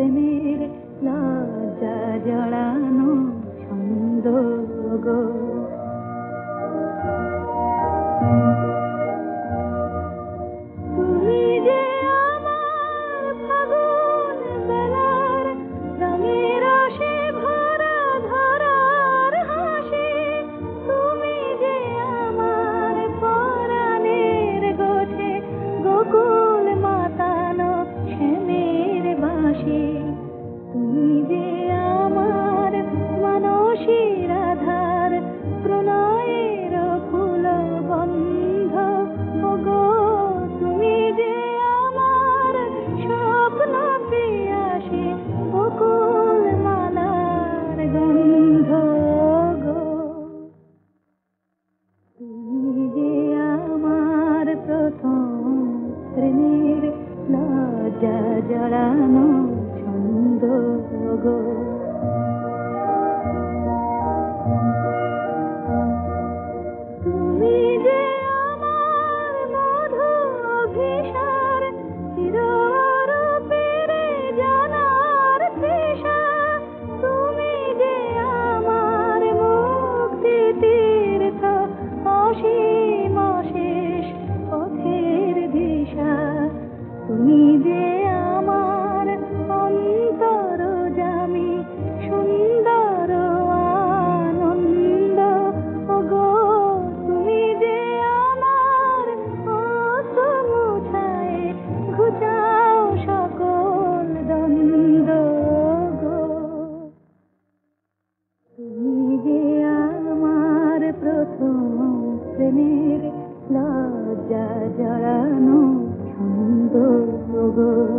প্রেমের লজ্জা জড়ানো ছন্দ। তুমি আমার মানসের আধার, প্রণয়ের ফুল বন্ধ তুমি যে আমার স্বপ্ন পিয়াসে মালার গন্ধ গো তুমি আমার প্রথম প্রেমের লজ্জা জড়ানো ago লজ্জা জড়ানো ছন্দ গো